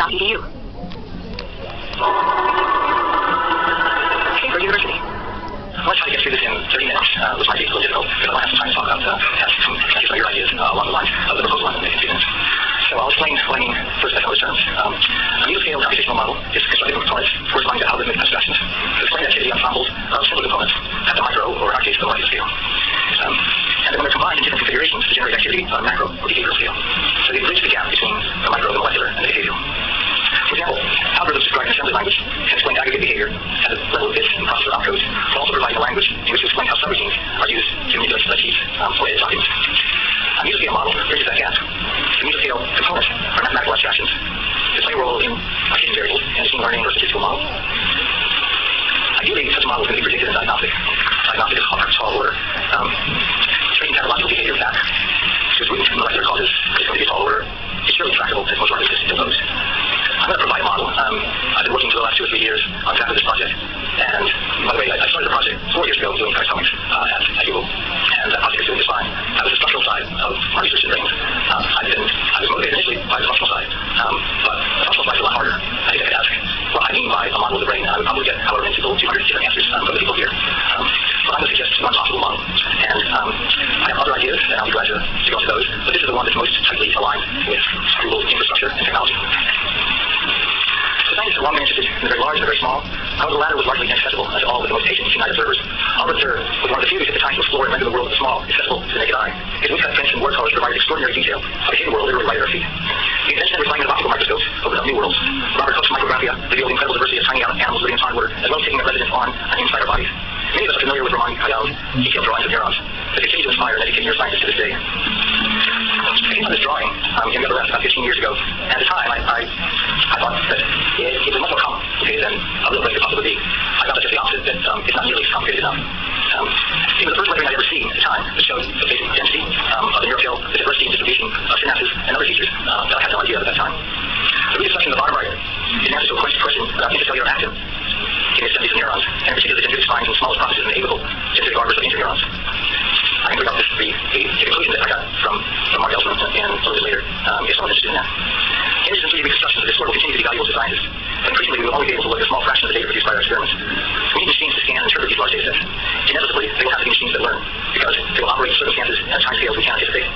Cambridge.edu. Cambridge University. Let's try to get through this in 30 minutes. Uh, this might be a little difficult I want to try to talk about uh, some, some of your ideas uh, along the lines of the proposal in 50 minutes. So I'll explain I mean first by those terms. Um, a meso-scale computational model is constructed from components corresponding to algorithmic abstractions to explain activity ensembles of simple components at the micro, or in our case, the molecular scale. Um, and then they're combined in different configurations to generate activity on a macro or behavioral scale. So they bridge the gap between the micro, the molecular, and the behavioral. For example, algorithms describing assembly language can explain aggregate behavior at the level of bits and processor opcodes, but also providing a language in which to explain how subroutines are used to manipulate spreadsheets um, for data documents. A meso-scale model bridges that gap. The meso-scale components are mathematical abstractions. They play a role in hidden variable in machine learning or statistical model. Ideally, such a model can be predicted in diagnostic. Diagnostic is called tall order. Um, tracing pathological behavior back to its root molecular causes is going to be tall order. It's fairly tractable as most markets impose. I'm going to provide a model. Um, I've been working for the last two or three years on behalf of this project. And by the way, I, I started the project four years ago doing taxonomics uh, at, at Google, and that project is doing just fine. That was the structural side of my research in brains. Um, I've been, I was motivated initially by the functional side, um, but the functional side is a lot harder. I think I could ask what I mean by a model of the brain, I would probably get however many people, 200 different answers um, from the people here. Um, but I'm going to suggest one possible model. And um, I have other ideas, and I'll be glad to, to go into those, but the that's most tightly aligned with Google's infrastructure and technology. So scientists are long interested in the very large and the very small. However, the latter was largely inaccessible as all of the most patient keen-eyed observers. Albrecht Dürer was one of the few at the time to explore and render the world the small accessible to the naked eye. His woodcut prints and word colors provided extraordinary detail of a hidden world literally right at our feet. The invention and refinement of optical microscopes opened up new worlds. Robert Hooke's micrographia revealed the incredible diversity of tiny animals living in order, as well as taking up residence on and inside our bodies. Many of us are familiar with Ramon Cajal's detailed drawings of neurons that continue to inspire and educate neuroscientists to this day. I came on this drawing um, in Got about 15 years ago. At the time, I, I, I thought that it, it was much more complicated than a real brain could possibly be. I thought that just the opposite, that um, it's not nearly complicated enough. Um, it was the first rendering I'd ever seen at the time that showed the basic density um, of the neuropil, the diversity and distribution of synapses, and other features uh, that I had no idea at that time. The reconstruction of the bottom right is an answer to a question about intracellular action in the assemblies of neurons, and in particular the dendritic spines and smallest processes in the apical dendritic arbors of interneurons. I this, the, the, the conclusion that I got from, from Mark Ellisman and a little bit later, um, if someone's interested in that. Images and 3D reconstructions of this sort will continue to be valuable to scientists. Increasingly, we will only be able to look at a small fraction of the data produced by our experiments. We need machines to scan and interpret these large data sets. Inevitably, they will have to be machines that learn, because they will operate in circumstances and timescales we can't anticipate.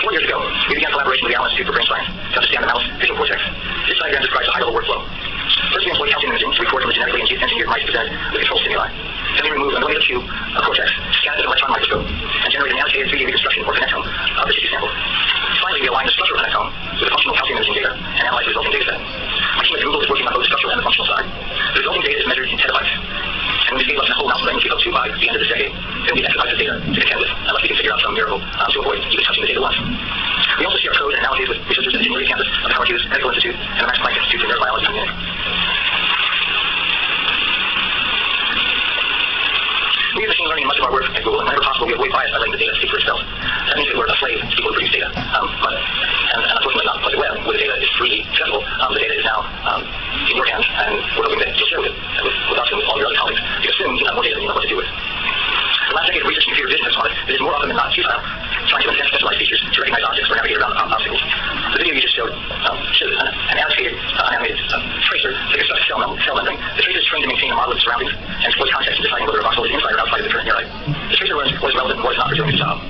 Four years ago, we began collaboration with the Allen Institute for Brain Science to understand the mouse visual cortex. This diagram describes a high-level workflow. First, we employ calcium imaging to record from the genetically engineered mice presented with control stimuli. Then we remove a millimeter cube of cortex, scan it with an electron microscope, and generate an annotated 3D reconstruction or connectome of the tissue sample. Finally, we align the structural connectome with the functional calcium imaging data and analyze the resulting data set. My team at Google is working on both the structural and the functional side. The resulting data is measured in petabytes. And we scale up the whole brain, which we hope to by the end of this decade, then we exercise the data to contend with, unless we can figure out some miracle um, to avoid even touching the data once. We also share code and analogies with researchers at the Ingenuity Campus of the Howard Hughes Medical Institute and the Max Planck Institute for Neurobiology in Munich. We use machine learning in much of our work at We avoid bias by letting the data speak for itself. That we're a slave to people who produce data. Um, but, and, and unfortunately, not like the web, where the data is freely accessible. Um, the data is now um, in your hands, and we're hoping that you'll share with, with, with us and with all your other colleagues, because soon you can have more data than you know what to do with. The last decade of research in computer vision has taught it is more often than not futile trying to invent specialized features to recognize objects or navigate around obstacles. The video you just showed um, shows an, an annotated, uh, animated uh, tracer that constructs cell, mem- cell membrane. The tracer is trained to maintain a model of its surroundings and exploit context in deciding whether a voxel is inside or outside of the current neurite. The tracer what is relevant and what is not for doing its job.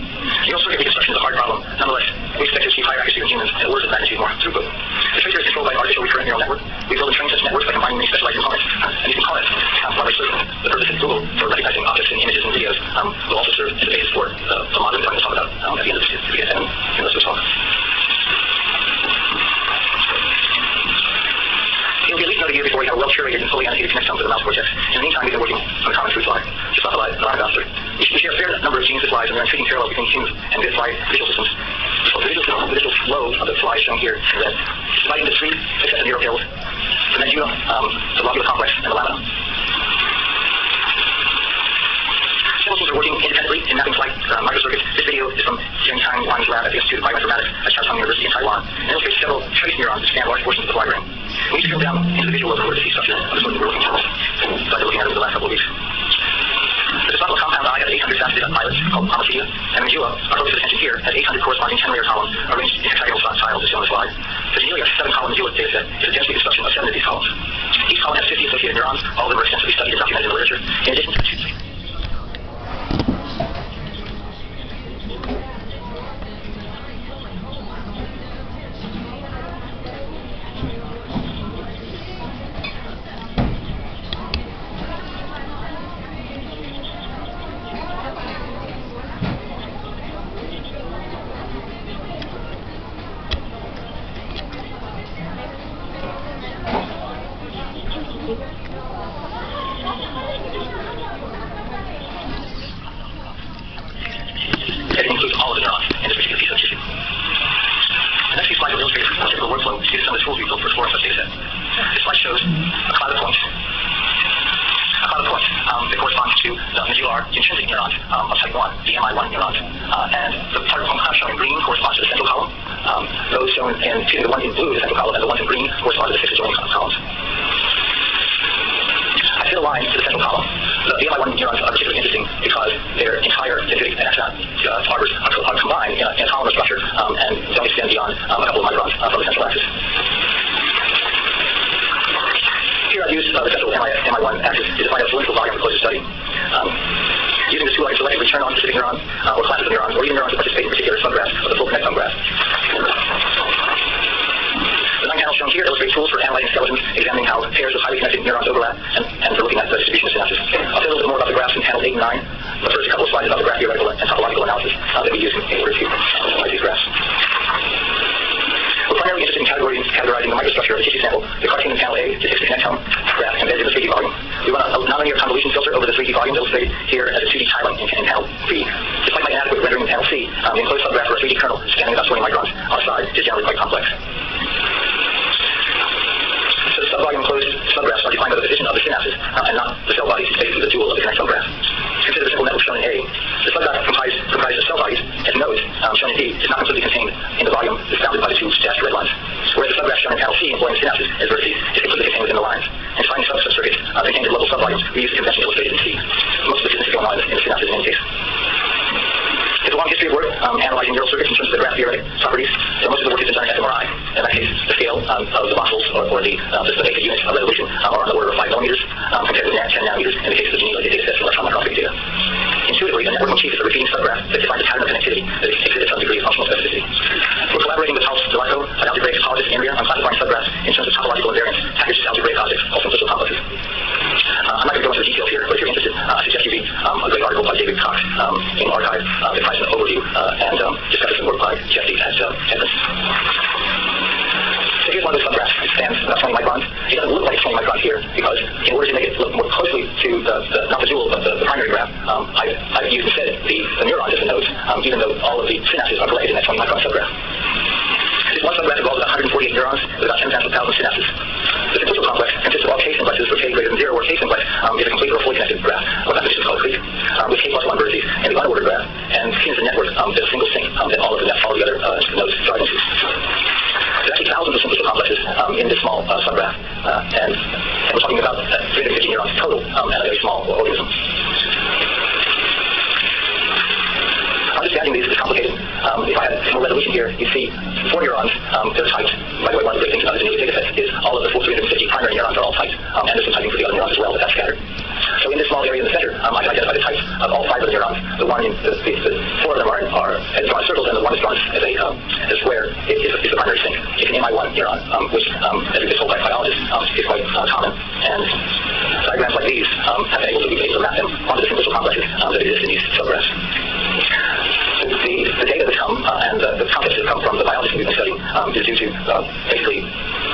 Neural-circuit reconstruction is a hard problem. Nonetheless, we expect to achieve higher accuracy than humans and orders of magnitude more throughput. The tracer is controlled by an artificial recurrent neural network. We build and train such networks by combining many specialized components. And these components, um, while they serve the purpose of Google for recognizing objects in images and videos, um, will also serve as a basis for the, the model that I'm going to talk about um, at the end of this video and in the rest of the talk. It'll be at least another year before we have a well-curated and fully annotated connectome for the mouse cortex. In the meantime, we've been working on the common food fly, Drosophila melanogaster. We share a fair number of genes with flies, are intriguing parallels between humans and good fly visual systems. So the visual, the visual flow of the fly shown here in red into three successive neuropils, the medulla, um, the lobula complex, and the lamina. Teams are working independently in mapping flight uh, microcircuits. This video is from Jiang Tang Wang's lab at the Institute of Bioinformatics at University in Taiwan and illustrates several trace neurons that span large portions of the fly brain. We need to drill down into the visual order to structure of the sort we're looking. So I've been looking at it the last couple of weeks. The Drosophila compound eye has 800 fast the islets called Polyphia, and Mangua, our focus of here, has 800 corresponding 10-layer columns arranged in hexagonal tiles as shown on the slide. The Janelia seven-column Mangua dataset is a density construction of seven of these columns. Each column has 50 associated neurons, all of them are extensively studied and documented in the literature. In addition to the two It includes all of the neurons in this particular piece of tissue. The next few slides will illustrate a typical workflow to some of the tools we built for exploring such data set. This slide shows a cloud of points. A cloud of points um, that corresponds to the medullary intrinsic neurons um, of type 1, the MI1 neurons. Uh, and the part of the point shown in green corresponds to the central column. Um, those shown in, excuse me, the ones in blue, the central column, and the ones in green correspond to the six adjoining columns. I line to the central column. The VMI1 neurons are particularly interesting because their entire dendritic and axon uh, fibers are, combined in a, in a columnar structure um, and don't extend beyond um, a couple of microns uh, from the central axis. Here I've used uh, the central MI, MI1 axis to define a cylindrical volume for closer study. Um, using this tool, I can selectively turn on specific neurons uh, or classes of neurons, or even neurons that participate in particular subgraphs of the full connect subgraph. The shown here illustrate tools for analyzing skeletons, examining how pairs of highly connected neurons overlap, and, and for looking at the distribution of synapses. I'll say a little bit more about the graphs in panels 8 and 9, but first couple of slides about the graph theoretical and topological analysis uh, that we use in, in order to analyze these graphs. We're primarily interested in categorizing, categorizing the microstructure of the tissue sample. The cartoon in panel A depicts the connectome graph embedded in the 3D volume. We run a, nonlinear convolution filter over the 3D volume illustrated here as a 2D tiling in, in panel B. Despite my inadequate rendering in panel C, um, the enclosed subgraph for a 3D kernel spanning about 20 microns on a side is generally quite complex. So the subvolume enclosed subgraphs are defined by the division of the synapses uh, and not the cell bodies, basically the dual of the connect subgraph. Consider the simple network shown in A. The subgraph comprised, comprised of cell bodies and nodes um, shown in D is not completely contained in the volume that's bounded by the two dashed red lines. Whereas the subgraph shown in panel C employing synapses as vertices is completely contained within the lines. And to find sub subcircuits uh, contained in local subvolumes, we use the convention illustrated in C. Most of the business is going on in the synapses in any case. It's a long history of work um, analyzing neural circuits in terms of the graph theoretic properties. So most of the work has been done in fMRI. In that case, the scale um, of the voxels or, or the, uh, the, basic units of resolution um, are on the order of 5 millimeters um, compared with 10 in the case of the Janelia data set from electron microscopy data. Intuitively, a network motif is a repeating subgraph that defines a pattern of connectivity that exhibits some degree of functional specificity. We're collaborating with House Delaco, an algebraic topologist in India, on classifying subgraphs in terms of topological invariance, packaged algebraic objects, called simplicial complexes. Uh, I'm not going to go into the details here, but if you're interested, uh, I suggest you read um, a great article by David Cox um, in arXiv uh, that provides an overview uh, and um, discusses some work by Jesse at uh, Edmonds. So here's one of those subgraphs. It spans about 20 microns. It doesn't look like 20 microns here because in order to make it look more closely to the, the not the dual, but the, the primary graph, um, I've, I've used instead the, the neurons as the nodes, um, even though all of the synapses are collected in that 20 micron subgraph. This one subgraph involves 148 neurons with about 10 times 1,000 synapses. The simplicial complex consists of all k simplexes for k greater than 0, where k simplex um, is a complete or fully connected graph. What mathematicians called a clique, um, with k plus 1 vertices and the unordered graph, and seen as a network um, that's a single sink um, that all of the all the other uh, nodes drive into. There's actually thousands of simplicial complexes um, in this small uh, subgraph, uh, and, and we're talking about uh, 350 neurons total um, and a very small organism. Understanding these is complicated. Um, if I had more resolution here, you'd see four neurons, um, they're typed. By the way, one of the great things about Janelia data set is all of the full 350 primary neurons are all typed, um, and there's some typing for the other neurons as well, but that's scattered. So in this small area in the center, um, I can identify the types of all five of the neurons. The one, in, the, the, the four of them are, are drawn as circles, and the one is drawn as a, um, as a square is, is, is the primary sink. It's an MI1 neuron, um, which, um, as we've told by biologists, um, is quite uh, common. And diagrams like these um, have been able to be able to map them onto the simplicial complexes um, that exist um, is due to uh, basically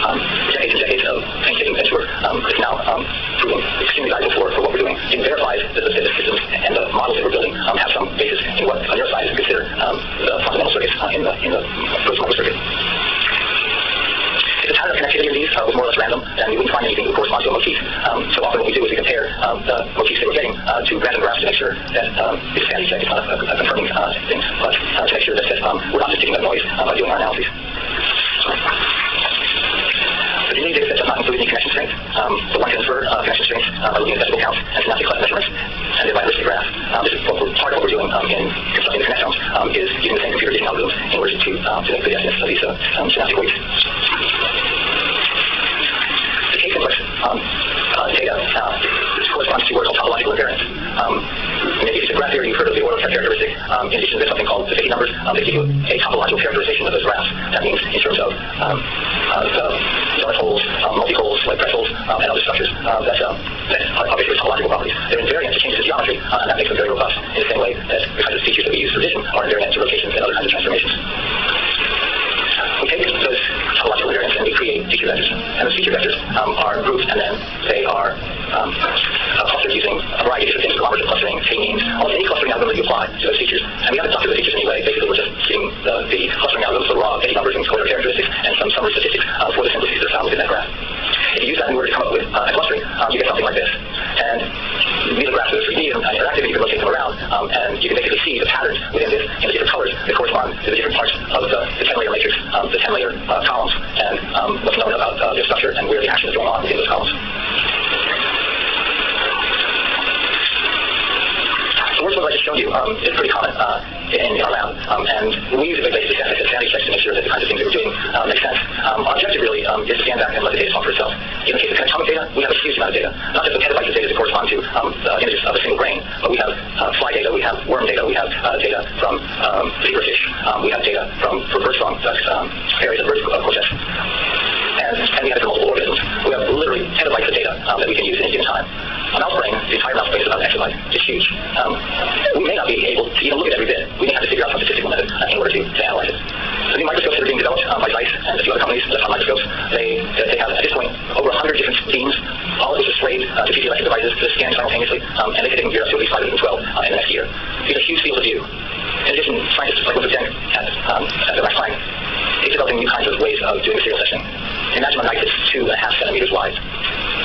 um, decades and decades of painstaking bench work. Um, now um, proven extremely valuable for, for what we're doing. It verifies that the, that the systems and the models that we're building um, have some basis in what a neuroscientist would consider um, the fundamental circuits uh, in the in the microcircuit. If the pattern of connectivity of these uh, was more or less random, then we wouldn't find anything that corresponds to a motif. Um, so often what we do is we compare um, the motifs that we're getting uh, to random graphs to make sure that um, it's a sanity check, it's not a, a, a confirming uh, thing, but uh, to make sure that, that um, we're not just picking up noise uh, by doing our analyses. the connection strength. Um, so one can infer uh, connection strength uh, by looking at decimal counts and synaptic class measurements, and thereby enriching the graph. Um, this is what we're, part of what we're doing um, in constructing the connections um, is using the same computer vision algorithms in order to, um, to make the estimates of these uh, um, synaptic weights. The case input um, uh, data uh, corresponds to what's called topological invariance. Um, maybe it's a graph theory, you've heard of the Orlovsky characteristic. Um, in addition, there's something called the Fahey numbers. Um, they give you a topological characterization of those graphs. That means in terms of um, uh, the holes, um, multi-holes, like thresholds, um, and other structures uh, that, uh, that are topological properties. They're invariant to changes in geometry, uh, and that makes them very robust in the same way that the kinds of features that we use for vision are invariant to rotations and other kinds of transformations. We take those topological invariants and we create feature vectors. And those feature vectors um, are grouped and then they are um, uh, clustered using a variety of different things, collaborative clustering, k-means, almost any clustering algorithm that you apply to those features. And we haven't talked to those features anyway. Basically, we're just getting the, the clustering algorithms, the raw Betti numbers and scalar characteristics, and some summary statistics uh, for the simplices that are found within that graph. If you use that in order to come up with uh, a clustering, um, you get something like this. And these are graphs that are 3D and interactive, and you can rotate them around, um, and you can basically see the patterns within this in the different colors that correspond to the different parts of the, the 10-layer matrix, um, the 10-layer uh, columns, and um, what's known about uh, their structure and where the action is going on within those columns. Worst one I just showed you um, is pretty common uh, in, our lab, um, and we use it basically as a sanity checks to make sure that the kinds of things that we're doing uh, make sense. Um, our objective really um, is to stand back and let the data talk for itself. In the case of connectomic data, we have a huge amount of data, not just the petabytes of data that correspond to um, the images of a single grain, but we have uh, fly data, we have worm data, we have uh, data from um, zebrafish, um, we have data from, from birdsong, that's um, areas of bird uh, cortex. And, and we have multiple organisms. We have literally petabytes of data um, that we can use in a given time. A mouse brain, the entire mouse brain is about exabyte. It's huge. Um, we may not be able to even look at every bit. We may have to figure out some statistical method in order to, to analyze it. The new microscopes that are being developed um, by Zeiss and a few other companies that have microscopes, they, they have at this point over 100 different beams, all of which are sprayed uh, to piezoelectric devices to scan simultaneously, um, and they can gear up to at least 512 uh, in the next year. These are huge fields of view. In addition, scientists like Winfried Denk at, um, at the Max Planck is developing new kinds of ways of doing serial sectioning. Imagine a knife that's two and a half centimeters wide.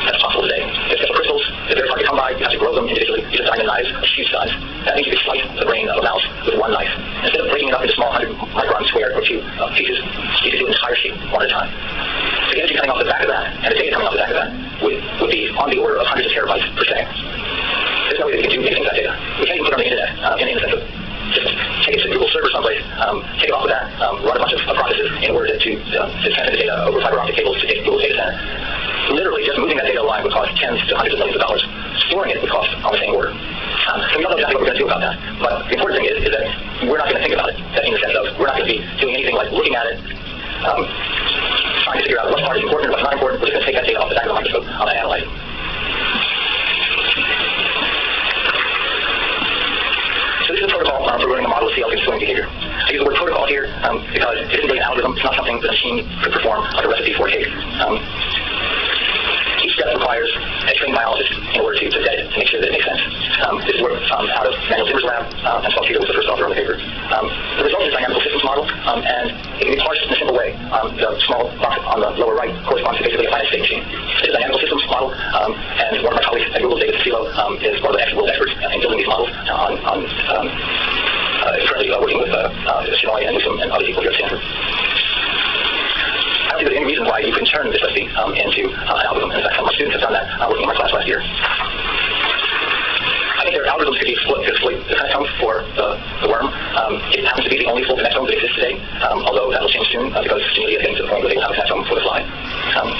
That's possible today. There's special crystals are very hard to come by. You have to grow them individually. These are diamond knives, a huge size. That means you can slice the brain of a mouse with one knife. Instead of breaking it up into small 100 micron square or two uh, pieces, you can do an entire sheet one at a time. The energy coming off the back of that and the data coming off the back of that would, would be on the order of hundreds of terabytes per second. There's no way that we can do anything with that data. We can't even put it on the internet uh, in, in the sense of just take it to Google server someplace, um, take it off of that, um, run a bunch of uh, processes in order to, uh, to transmit the data over fiber optic cables to Google data center. Literally, just moving that data line would cost tens to hundreds of millions of dollars. Storing it would cost on the same order. Um, so we don't know exactly what we're going to do about that. But the important thing is, is that we're not going to think about it. That in the sense of we're not going to be doing anything like looking at it, um, trying to figure out what part is important and what's not important. We're just going to take that data off the back of the microscope and analyze it. So this is a protocol um, for running a model of CL swimming behavior. I use the word protocol here um, because it isn't really an algorithm. It's not something the machine could perform like a recipe for a cake. Um, requires a trained biologist in order to, to vet it, to make sure that it makes sense. Um, this is work um, out of Manuel Zimmer's lab, um, and Saul Peter was the first author on the paper. Um, the result is a dynamical systems model, um, and it can be parsed in a simple way. Um, the small box on the lower right corresponds to basically a finite state machine. It's a dynamical systems model, um, and one of my colleagues at Google, David Sussillo, um, is one of the world experts in building these models on, on um, uh, currently uh, working with uh, uh, Shenoy and Newsome and other people here at Stanford. There's any reason why you can turn this recipe um, into uh, an algorithm. In fact, some students have done that uh, working in my class last year. I think there are algorithms could be exploit, to exploit the connectome for the, the worm. Um, it happens to be the only full connectome that exists today, um, although that will change soon uh, because Janelia is getting to the point where they will have a connectome for the fly. Um,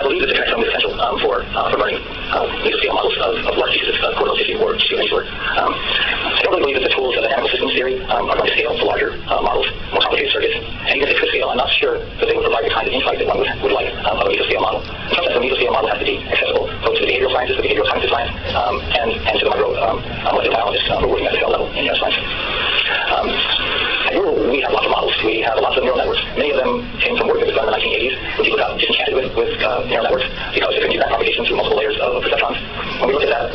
I believe that the connectome is essential um, for, uh, for running uh, mesoscale models of, of large pieces of uh, cortical tissue or tissue of any sort. Um, I don't really believe that the tools of dynamical systems theory um, are going to scale to larger uh, models, more complicated circuits. And even if they could scale, I'm not sure that they would provide the kind of insight that one would, would like um, of a mesoscale model. In some sense, a mesoscale model has to be accessible both to the behavioral sciences, the behavioral sciences science, um, and, and to the micro um, molecular biologists um, who are working at the cell level in neuroscience. Um, we have lots of models. We have lots of neural networks. Many of them came from work that was done in the 1980s when people got disenchanted with, with uh, neural networks because they couldn't do back propagation through multiple layers of, perceptrons. When we at that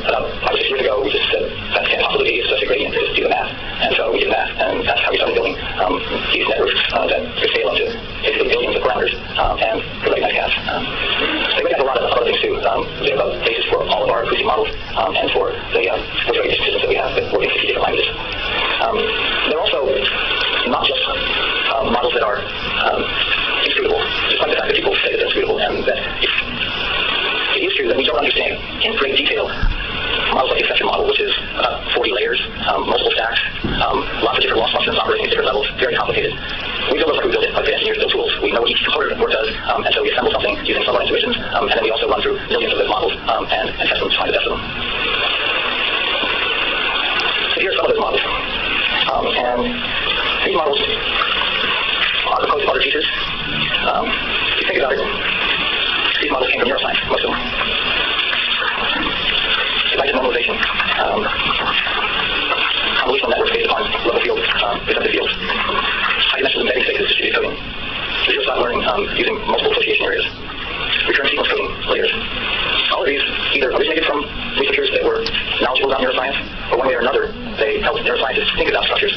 to run through millions of models um, and, and test them to find the best of them. So here are some of those models. Um, and these models are composed of other pieces. Um, if you think about it, these models came from neuroscience, most of them. Selective normalization. Um, convolutional networks based upon level fields, um, presented fields. High-dimensional embedding spaces, distributed coding. Visual style learning um, using multiple association areas. Return sequence originated from researchers that were knowledgeable about neuroscience, but one way or another, they helped neuroscientists think about structures.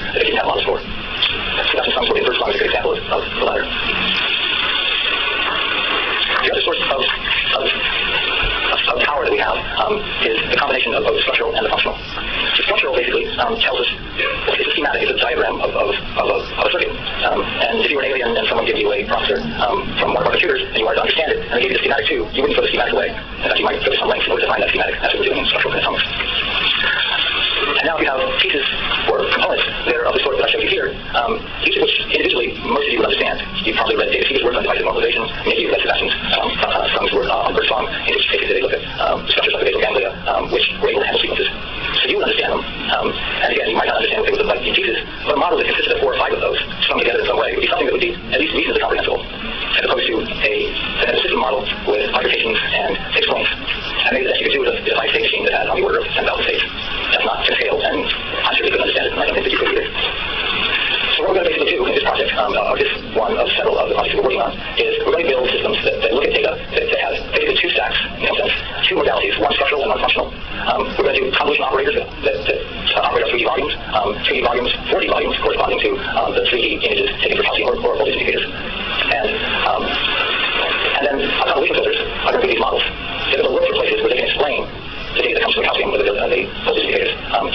is, but moderately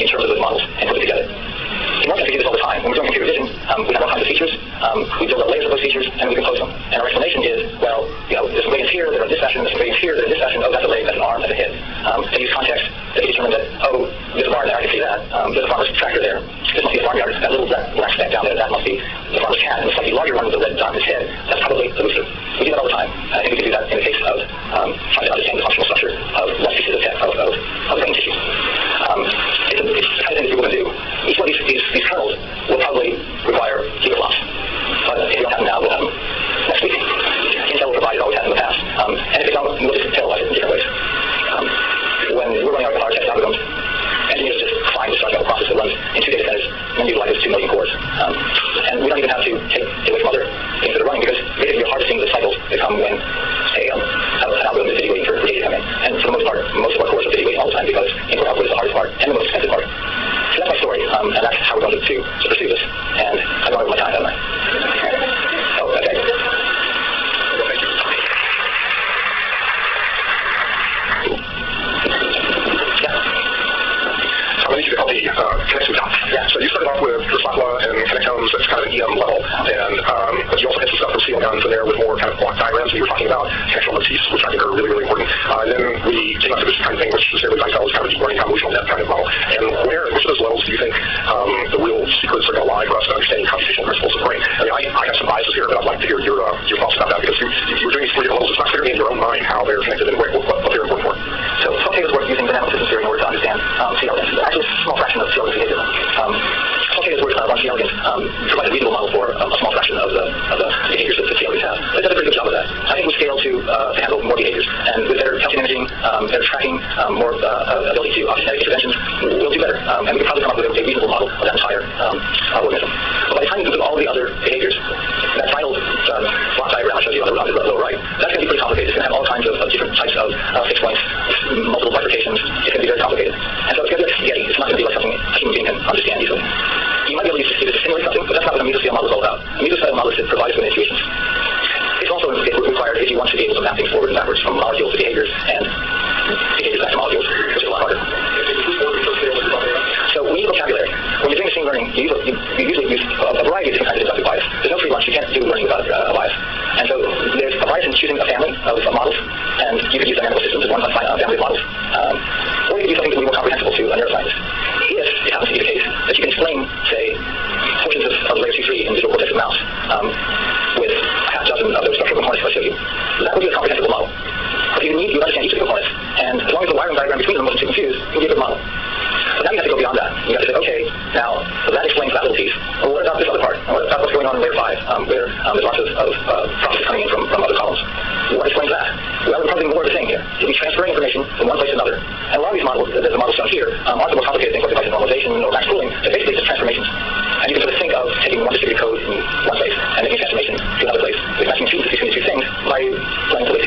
in terms of those models and put it together. order to do this all the time. When we're doing computer vision, um, we have all kinds of features. Um, we build up layers of those features, and we compose them. And our explanation is, well, you know, there's waves here, they're in this fashion, there's waves here, There's this fashion. Oh, that's a leg, that's an arm, that's a head. Um, they use context. They determine that, oh, there's a barn there, I can see that. Um, there's a farmer's tractor there. This must be a farmyard. That little black speck down there, that must be the farmer's cat. And the slightly larger one with the red dot on his head, for there with more kind of block diagrams we you were talking about, textual motifs, which I think are really, really important. Uh, and then we came up to this kind of thing, which is very Zeitfeld is kind of a deep learning convolutional net kind of model. And where, which of those levels do you think um, the real secrets are going to lie for us to understanding computational principles of brain? I mean, I, I have some biases here, but I'd like to hear your, uh, your thoughts about that, because you, you're doing these three levels. It's not clear in your own mind how they're connected and what, what, what they're important for. So something is worth using dynamic systems theory in order to understand um, C. actually a small fraction of CLS behavior. Um, Saltair's work on uh, launching elegans um, provide a reasonable model for um, a small fraction of the, of the behavior multi-agers. And with better health imaging, um, better tracking, um, more uh, ability to uh, optimize interventions, we'll do better. Um, and we can probably come up with a reasonable model of that entire um, organism. Information from one place to another. And a lot of these models, there's a model shown here, um, aren't the more complicated things like divisive normalization or max pooling. They're basically just transformations. And you can sort of think of taking one distributed code from one place and making a transformation to another place. With matching two between the two things by playing with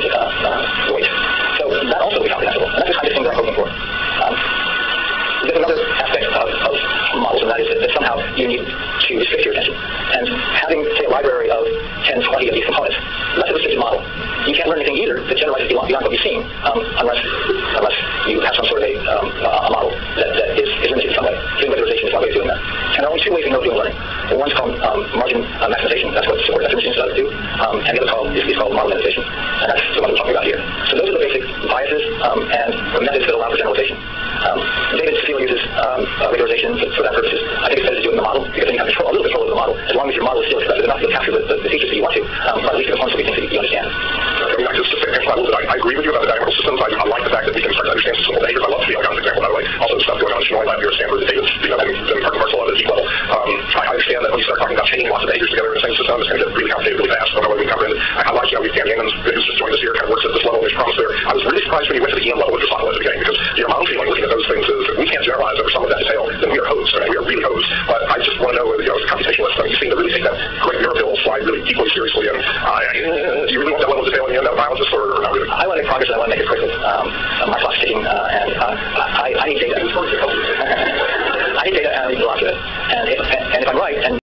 is that, somehow you need to restrict your attention. And having, say, a library of 10, 20 of these components, that's a restricted model. You can't learn anything either that generalizes beyond, beyond what you've seen, um, unless unless you have some sort of a, um, a model that, that is, is limited in some way. Doing vectorization is one way of doing that. And there are only two ways we know doing learning. The one's called um, margin uh, maximization. That's what support vector machines does do. Um, and the other called, is, is called model minimization. And that's the one we're talking about here. So those are the basic biases um, and the methods that allow for generalization. Um, David Steele uses um, uh, regularization for, for that purposes. I think it's better to do it in the model because then you have control, a little control of the model. As long as your model is still expressive enough, you'll capture the, the, the features that you want to, um, but at least the components will be things that you understand. I mean, I just to say, I, I agree with you about the diagonal systems. I, I like the fact that we can start to understand system behaviors. I love the Algon's example, by the way. Also, the stuff going on in Shenoy Lab here at Stanford that David's, you know, part and when you start talking about chaining lots of behaviors together in the same system, it's going to get really complicated really fast. I don't know we. I, like, you know, Yangman's, who's just joined us here, kind of works at this level, there's promise there. I was really surprised when you went to the EM level with Drosophila at the beginning, because your model feeling looking at those things is that we can't generalize over some of that detail, then we are hosed. I we are really hosed. But I just want to know, you know, as a computationalist, you seem to really take that great miracle slide really deeply seriously, and uh, do you really want that level of detail in the end, biologist, or, not really? I want to progress and I want to make it quickly. Um, my uh, and uh, I, I need data. I need data and I need a of it. And if, and if I'm right, and